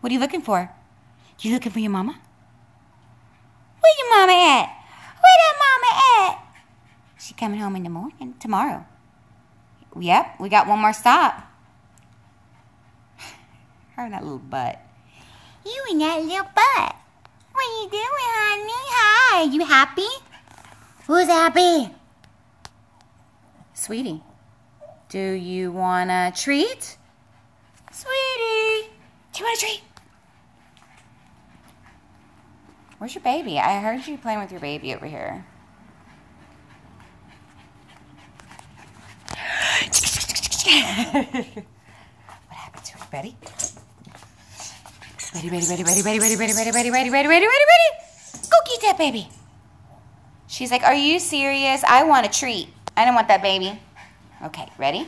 What are you looking for? You looking for your mama? Where your mama at? Where that mama at? She coming home in the morning tomorrow. Yep, we got one more stop. Her and that little butt. You and that little butt. What are you doing, honey? Hi. You happy? Who's happy? Sweetie, do you want a treat? Sweetie, do you want a treat? Where's your baby? I heard you playing with your baby over here. what happened to it, Betty? Ready, ready, ready, ready, ready, ready, ready, ready, ready, ready, ready, ready, ready, ready. Go get that baby. She's like, Are you serious? I want a treat. I don't want that baby. Okay, ready? All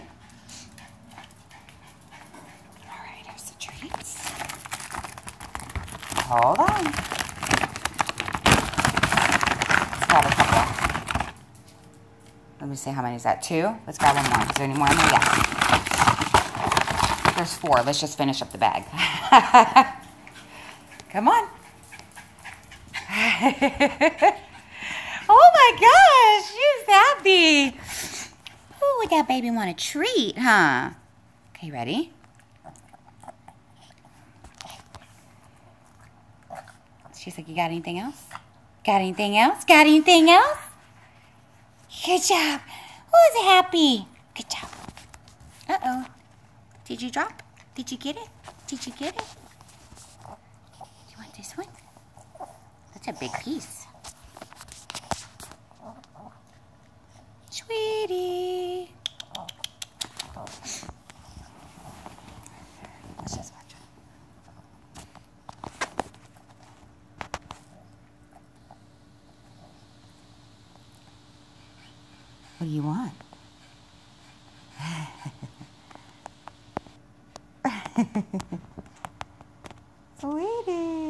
right, here's the treats. Hold on. Grab a couple. Let me see how many is that? Two? Let's grab one more. Is there any more in there? Yes. There's four. Let's just finish up the bag. Come on. oh my gosh, she's happy. Ooh, would that baby want a treat, huh? Okay, ready? She's like, you got anything else? Got anything else? Got anything else? Good job. Who's happy? Good job. Uh-oh. Did you drop? Did you get it? Did you get it? You want this one? That's a big piece. Sweetie. Let's just watch. What do you want? Sweetie.